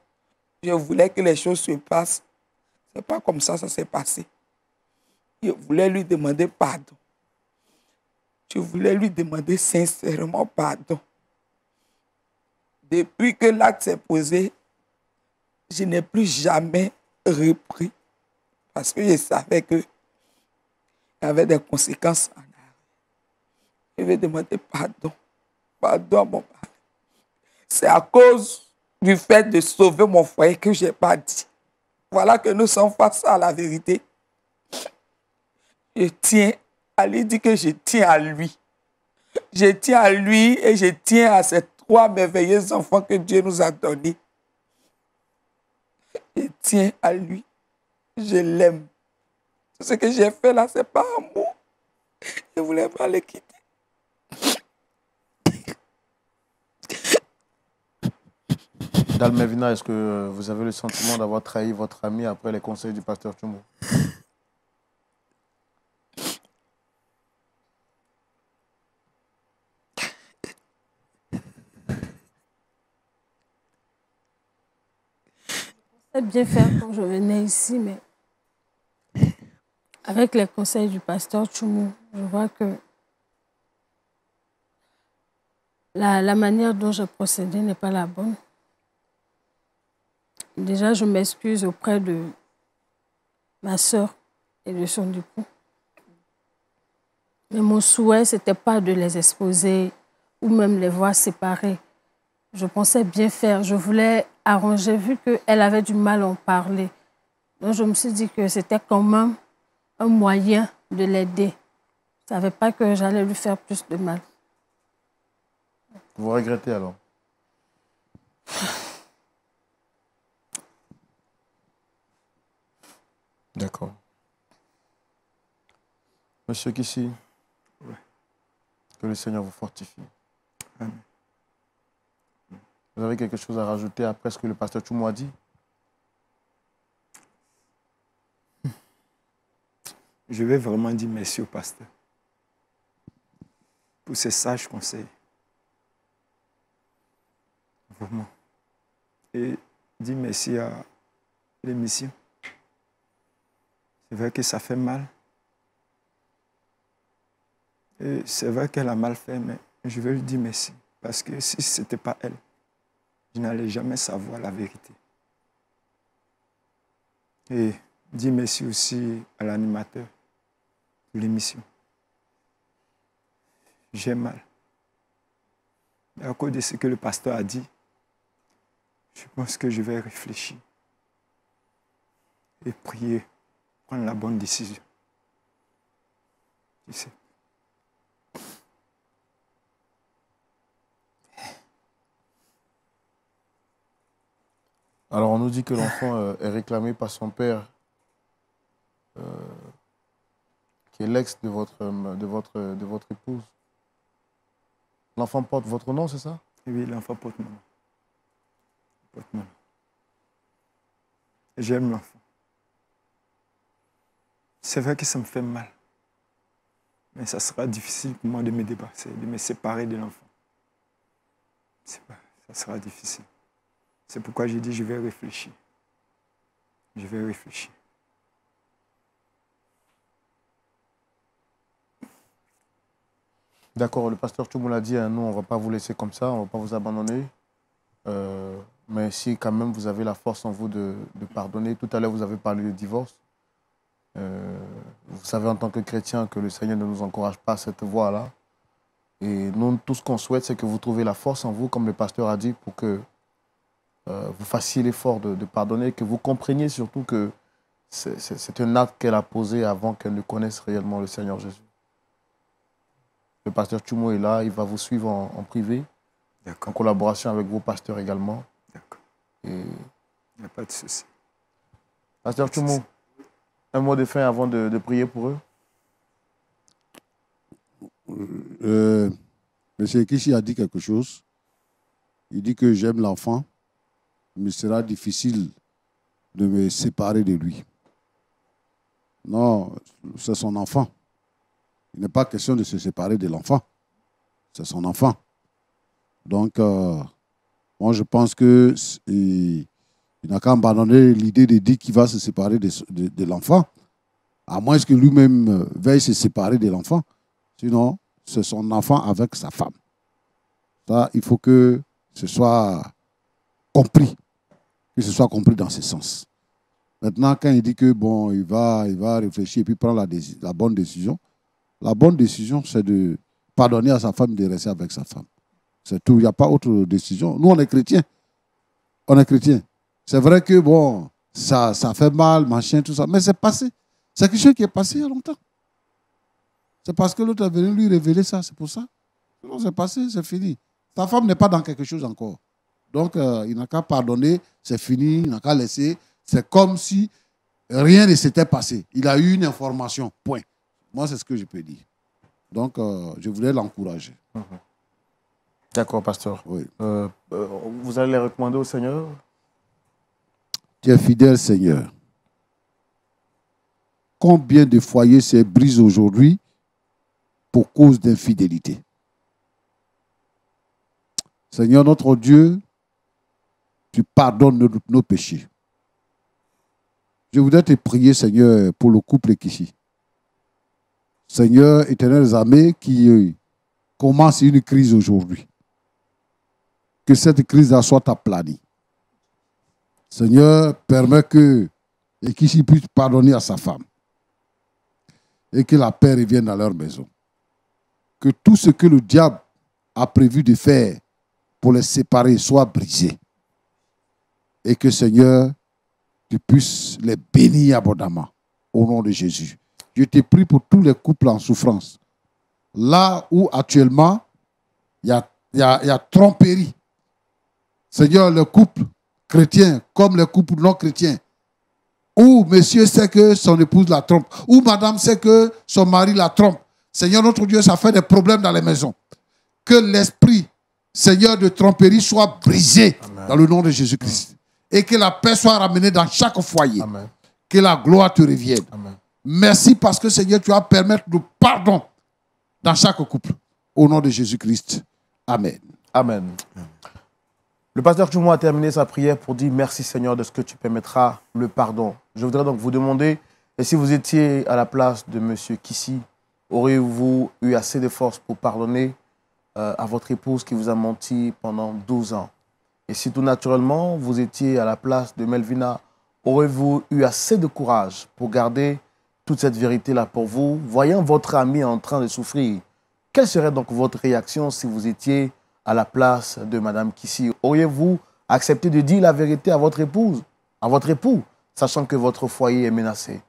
je voulais que les choses se passent, c'est pas comme ça ça s'est passé. Je voulais lui demander pardon. Je voulais lui demander sincèrement pardon. Depuis que l'acte s'est posé, je n'ai plus jamais repris parce que je savais que il y avait des conséquences en arrière. Je vais demander pardon. Pardon, mon père. C'est à cause du fait de sauver mon foyer que je n'ai pas dit. Voilà que nous sommes face à la vérité je tiens, allez dire que je tiens à lui. Je tiens à lui et je tiens à ces trois merveilleux enfants que Dieu nous a donnés. Je tiens à lui. Je l'aime. Tout ce que j'ai fait là, c'est pas amour. Je ne voulais pas le quitter. Dalmevina, est-ce que vous avez le sentiment d'avoir trahi votre ami après les conseils du pasteur Chumbo bien faire quand je venais ici, mais avec les conseils du pasteur Tchoumou, je vois que la, la manière dont je procédais n'est pas la bonne. Déjà, je m'excuse auprès de ma soeur et de son époux. Mais mon souhait, ce n'était pas de les exposer ou même les voir séparés. Je pensais bien faire. Je voulais arranger, vu qu'elle avait du mal à en parler. Donc, je me suis dit que c'était quand même un moyen de l'aider. Je ne savais pas que j'allais lui faire plus de mal. Vous regrettez alors? D'accord. Monsieur Kissi, que le Seigneur vous fortifie. Amen. Vous avez quelque chose à rajouter après ce que le pasteur Choumou a dit? (laughs) Je vais vraiment dire merci au pasteur pour ses sages conseils. Vraiment. Et dire merci à l'émission. C'est vrai que ça fait mal. Et c'est vrai qu'elle a mal fait, mais je vais lui dire merci. Parce que si ce n'était pas elle, je n'allais jamais savoir la vérité. Et dire merci aussi à l'animateur de l'émission. J'ai mal. Et à cause de ce que le pasteur a dit, je pense que je vais réfléchir et prier, prendre la bonne décision. Tu sais. Alors, on nous dit que l'enfant euh, est réclamé par son père, euh, qui est l'ex de votre, euh, de, votre, de votre épouse. L'enfant porte votre nom, c'est ça? Oui, l'enfant porte mon nom. J'aime l'enfant. C'est vrai que ça me fait mal. Mais ça sera difficile pour moi de me débarrasser, de me séparer de l'enfant. Ça sera difficile. C'est pourquoi j'ai dit je vais réfléchir. Je vais réfléchir. D'accord, le pasteur Choumou l'a dit, hein, nous, on ne va pas vous laisser comme ça, on ne va pas vous abandonner. Euh, mais si quand même vous avez la force en vous de, pardonner, tout à l'heure vous avez parlé de divorce. Euh, vous savez en tant que chrétien que le Seigneur ne nous encourage pas à cette voie-là. Et nous, tout ce qu'on souhaite, c'est que vous trouviez la force en vous, comme le pasteur a dit, pour que euh, vous fassiez l'effort de, de pardonner, que vous compreniez surtout que c'est- un acte qu'elle a posé avant qu'elle ne connaisse réellement le Seigneur Jésus. Le pasteur Chumo est là, il va vous suivre en, en privé, en collaboration avec vos pasteurs également. D'accord. Et Il n'y a pas de souci. pasteur Chumo, un mot de fin avant de, de prier pour eux. Euh, Monsieur Kishi a dit quelque chose. Il dit que j'aime l'enfant, il sera difficile de me séparer de lui. Non, c'est son enfant. Il n'est pas question de se séparer de l'enfant. C'est son enfant. Donc, euh, moi, je pense que c- il, il n'a qu'à abandonner l'idée de dire qu'il va se séparer de, de- de l'enfant, à moins que lui-même euh, veuille se séparer de l'enfant. Sinon, c'est son enfant avec sa femme. Ça, il faut que ce soit compris, que ce soit compris dans ce sens. Maintenant, quand il dit que bon, il va, il va réfléchir et puis prendre la, bonne décision, la bonne décision, c'est de pardonner à sa femme de rester avec sa femme. C'est tout. Il n'y a pas autre décision. Nous, on est chrétiens. On est chrétiens. C'est vrai que bon, ça, ça fait mal, machin, tout ça, mais c'est passé. C'est quelque chose qui est passé il y a longtemps. C'est parce que l'autre est venu lui révéler ça, c'est pour ça. C'est passé, c'est fini. Ta femme n'est pas dans quelque chose encore. Donc, euh, il n'a qu'à pardonner, c'est fini, il n'a qu'à laisser. C'est comme si rien ne s'était passé. Il a eu une information, point. Moi, c'est ce que je peux dire. Donc, euh, je voulais l'encourager. D'accord, pasteur. Oui. Euh, vous allez les recommander au Seigneur? Tu es fidèle, Seigneur. Combien de foyers se brisent aujourd'hui pour cause d'infidélité? Seigneur notre Dieu, tu pardonnes nos, péchés. Je voudrais te prier, Seigneur, pour le couple ici. Seigneur, éternel des qui euh, commence une crise aujourd'hui. Que cette crise-là soit aplanie. Seigneur, permets que et puisse pardonner à sa femme. Et que la paix revienne dans leur maison. Que tout ce que le diable a prévu de faire pour les séparer soit brisé. Et que Seigneur, tu puisses les bénir abondamment. Au nom de Jésus. Je te prie pour tous les couples en souffrance. Là où actuellement, il y a, y a- il y a tromperie. Seigneur, le couple chrétien comme les couples non chrétiens, où monsieur sait que son épouse la trompe, où madame sait que son mari la trompe. Seigneur notre Dieu, ça fait des problèmes dans les maisons. Que l'esprit, Seigneur, de tromperie soit brisé dans le nom de Jésus-Christ. Et que la paix soit ramenée dans chaque foyer. Amen. Que la gloire te revienne. Amen. Merci parce que Seigneur, tu vas permettre le pardon dans chaque couple. Au nom de Jésus-Christ. Amen. Amen. Le pasteur Choumo a terminé sa prière pour dire merci Seigneur de ce que tu permettras le pardon. Je voudrais donc vous demander, et si vous étiez à la place de Monsieur Kissi, auriez-vous eu assez de force pour pardonner euh, à votre épouse qui vous a menti pendant 12 ans? Et si tout naturellement vous étiez à la place de Melvina, auriez-vous eu assez de courage pour garder toute cette vérité-là pour vous, voyant votre ami en train de souffrir? Quelle serait donc votre réaction si vous étiez à la place de Madame Kissi? Auriez-vous accepté de dire la vérité à votre épouse, à votre époux, sachant que votre foyer est menacé?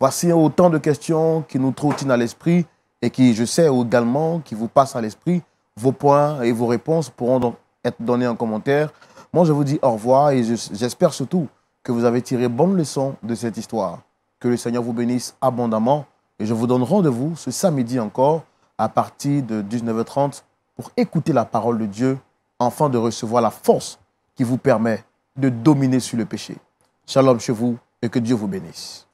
Voici autant de questions qui nous trottinent à l'esprit et qui, je sais également, qui vous passent à l'esprit. Vos points et vos réponses pourront donc être donnés en commentaire. Moi, je vous dis au revoir et je- j'espère surtout que vous avez tiré bonne leçon de cette histoire. Que le Seigneur vous bénisse abondamment et je vous donne rendez-vous ce samedi encore à partir de 19h30 pour écouter la parole de Dieu afin de recevoir la force qui vous permet de dominer sur le péché. Shalom chez vous et que Dieu vous bénisse.